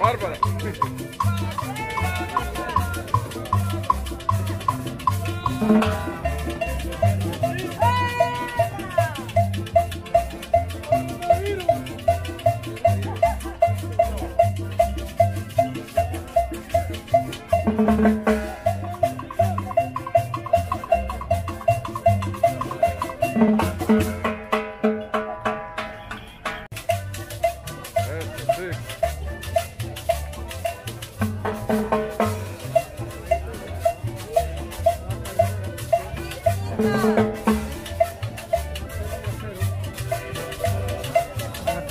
Bárbara.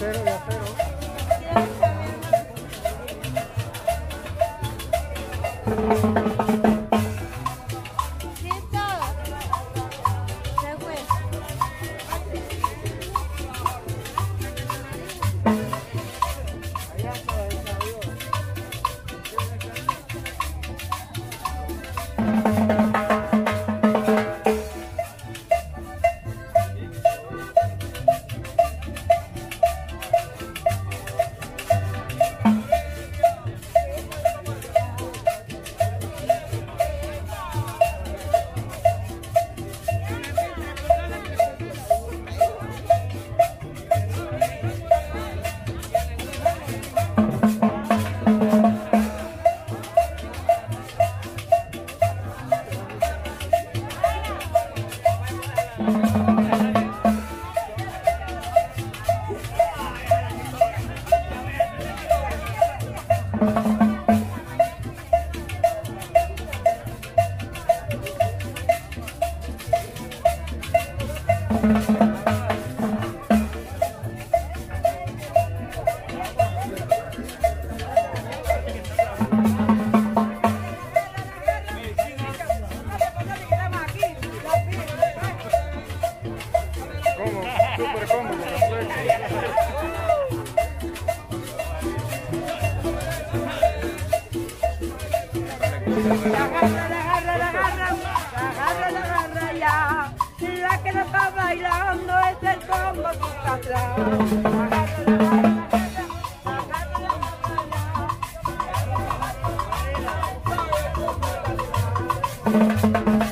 Pero, ya, pero. Súper agarra, agarra, agarra, agarra, agarra ya. La que no está bailando es el combo que está atrás. La agarra, la agarra, la agarra,